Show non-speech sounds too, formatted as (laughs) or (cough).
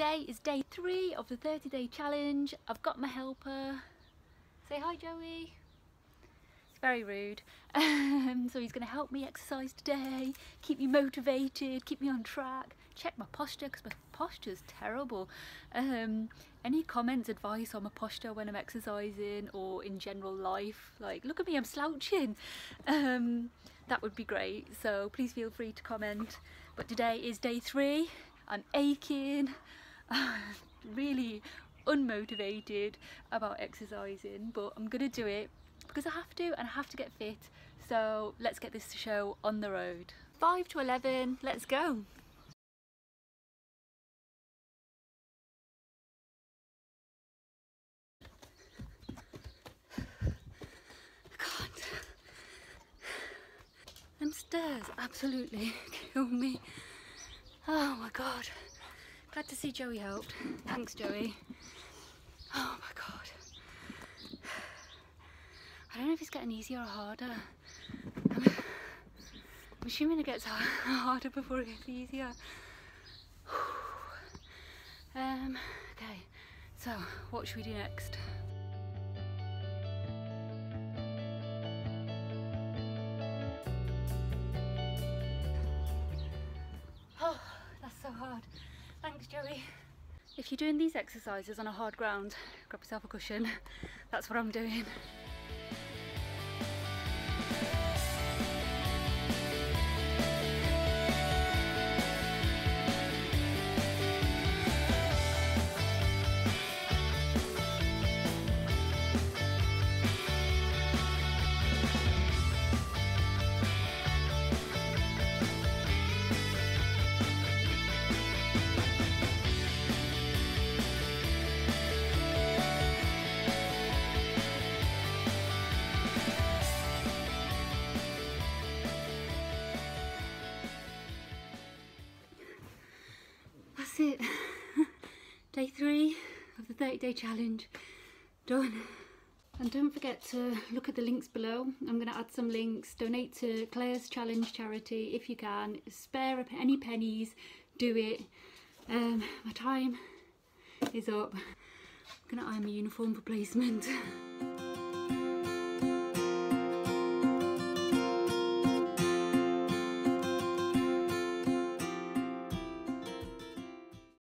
Today is day three of the 30 day challenge. I've got my helper. Say hi Joey. It's very rude. Um, so he's going to help me exercise today, keep me motivated, keep me on track, check my posture because my posture's terrible. Um, any comments, advice on my posture when I'm exercising or in general life, like look at me, I'm slouching. Um, that would be great. So please feel free to comment. But today is day three. I'm aching, (laughs) really unmotivated about exercising, but I'm gonna do it because I have to and I have to get fit. So let's get this show on the road. 5 to 11, let's go. can't. And stairs absolutely (laughs) kill me. Oh my god. Glad to see Joey helped. Thanks Joey. Oh my god. I don't know if it's getting easier or harder. I'm, I'm assuming it gets (laughs) harder before it gets easier. (sighs) Um, okay, so what should we do next? (sighs) Thanks, Joey. If you're doing these exercises on a hard ground, grab yourself a cushion. (laughs) That's what I'm doing. It. (laughs) day three of the 30 day challenge done. And don't forget to look at the links below. I'm to add some links. Donate to Claire's Challenge charity if you can. Spare any pennies. Do it. Um, my time is up. I'm to iron my uniform for placement. (laughs)